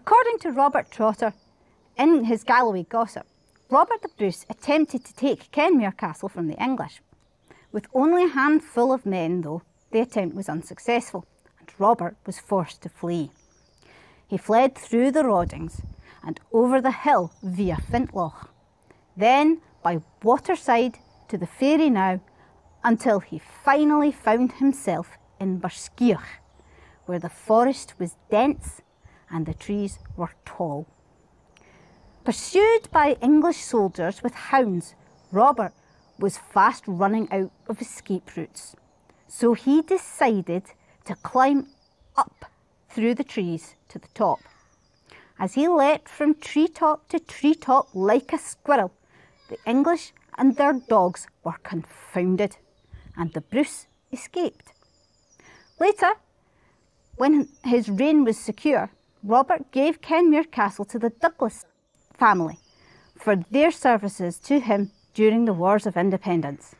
According to Robert Trotter, in his Galloway Gossip, Robert the Bruce attempted to take Kenmure Castle from the English. With only a handful of men, though, the attempt was unsuccessful, and Robert was forced to flee. He fled through the Rawdings and over the hill via Fintloch, then by waterside to the Fairy Now, until he finally found himself in Burskeach, where the forest was dense and the trees were tall. Pursued by English soldiers with hounds, Robert was fast running out of escape routes. So he decided to climb up through the trees to the top. As he leapt from treetop to treetop like a squirrel, the English and their dogs were confounded, and the Bruce escaped. Later, when his reign was secure, Robert gave Kenmure Castle to the Douglas family for their services to him during the Wars of Independence.